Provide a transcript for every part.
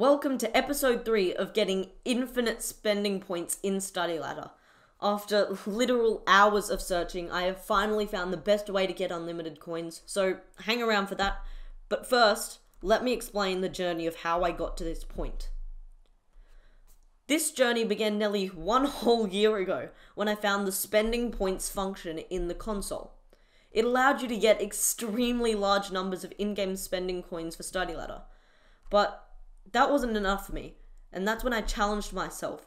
Welcome to episode 3 of getting infinite spending points in Studyladder. After literal hours of searching, I have finally found the best way to get unlimited coins, so hang around for that. But first, let me explain the journey of how I got to this point. This journey began nearly one whole year ago when I found the spending points function in the console. It allowed you to get extremely large numbers of in game spending coins for Studyladder. But that wasn't enough for me, and that's when I challenged myself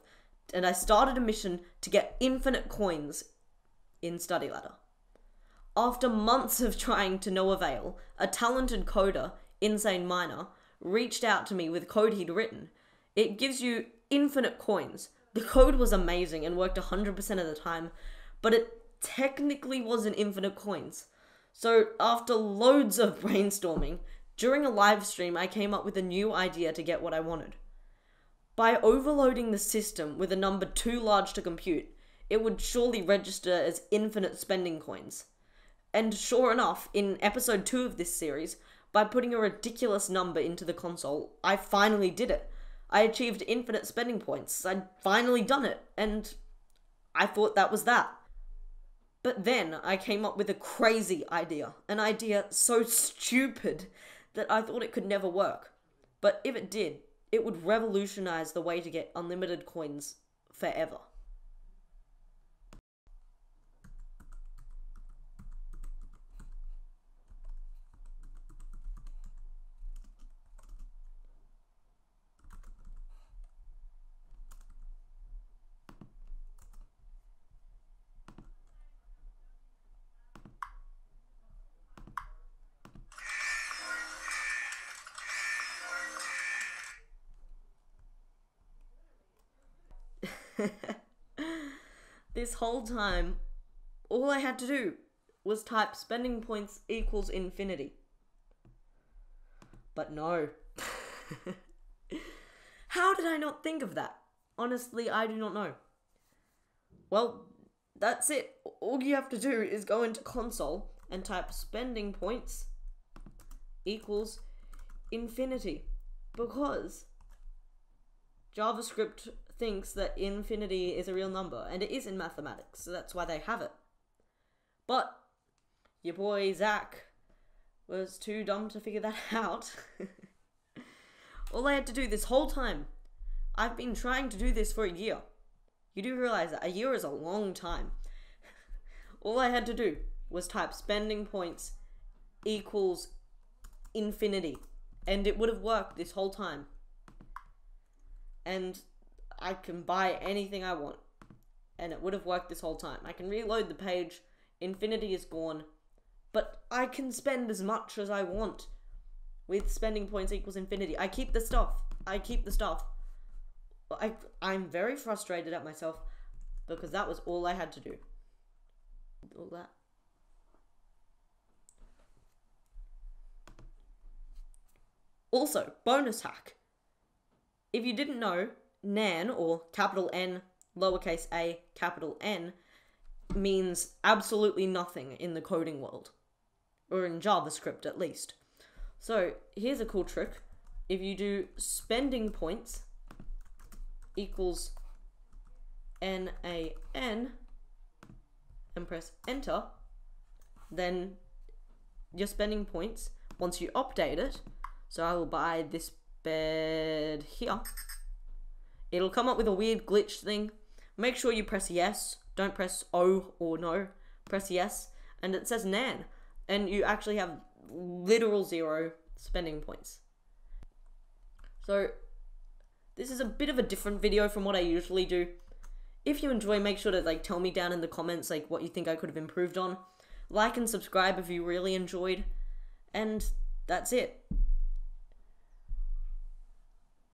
and I started a mission to get infinite coins in Studyladder. After months of trying to no avail, a talented coder, Insane Miner, reached out to me with code he'd written. It gives you infinite coins. The code was amazing and worked 100% of the time, but it technically wasn't infinite coins. So, after loads of brainstorming, during a live stream, I came up with a new idea to get what I wanted. By overloading the system with a number too large to compute, it would surely register as infinite spending coins. And sure enough, in episode 2 of this series, by putting a ridiculous number into the console, I finally did it. I achieved infinite spending points. I'd finally done it, and I thought that was that. But then I came up with a crazy idea. An idea so stupid that I thought it could never work. But if it did, it would revolutionize the way to get unlimited coins forever. this whole time, all I had to do was type spending points equals infinity. But no. How did I not think of that? Honestly, I do not know. Well, that's it. All you have to do is go into console and type spending points equals infinity because JavaScript thinks that infinity is a real number, and it is in mathematics, so that's why they have it. But your boy Zak was too dumb to figure that out. All I had to do this whole time, I've been trying to do this for a year. You do realize that a year is a long time. All I had to do was type spending points equals infinity, and it would have worked this whole time. And I can buy anything I want. And it would have worked this whole time. I can reload the page, infinity is gone, but I can spend as much as I want with spending points equals infinity. I keep the stuff. I keep the stuff. I, I'm very frustrated at myself because that was all I had to do. All that. Also, bonus hack. If you didn't know, nan or capital N lowercase a capital N means absolutely nothing in the coding world or in JavaScript at least. So here's a cool trick. If you do spending points equals NAN and press enter, then your spending points, once you update it, so I will buy this bed here, It'll come up with a weird glitch thing. Make sure you press yes. Don't press O or no. Press yes. And it says NAN. And you actually have literal zero spending points. So, this is a bit of a different video from what I usually do. If you enjoy, make sure to like tell me down in the comments like what you think I could have improved on. Like and subscribe if you really enjoyed. And that's it.